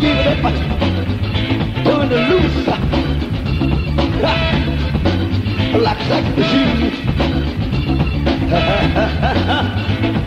give it up, turn it loose, like machine.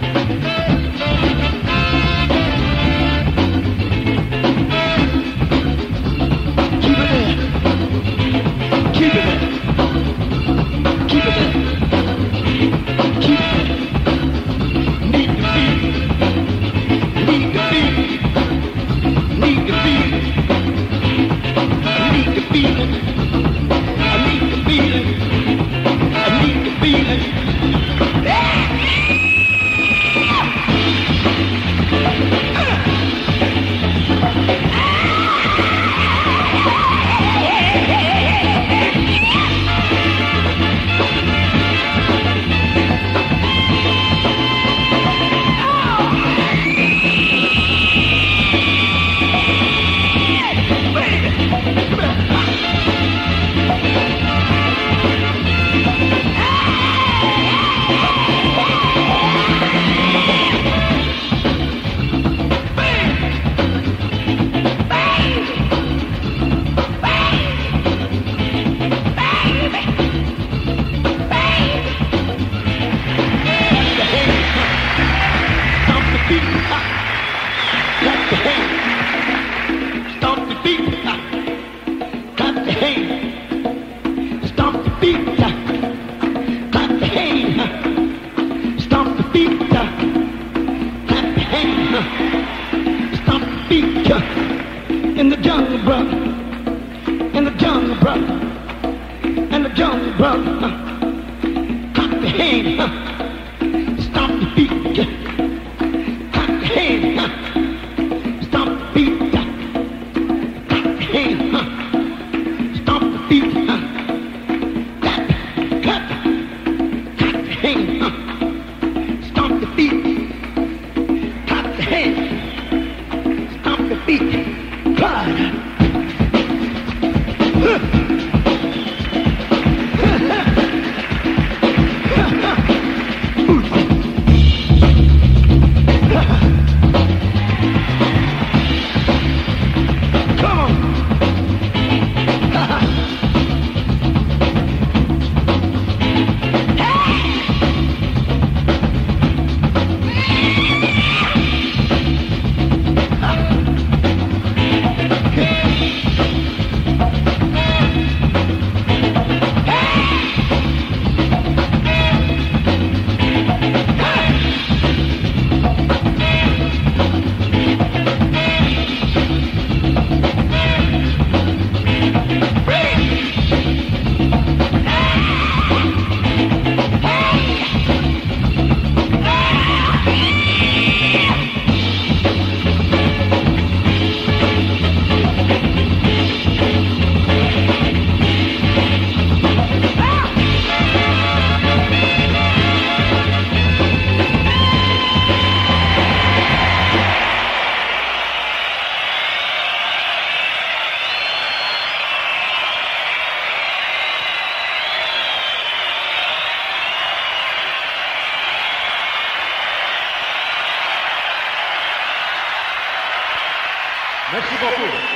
Merci.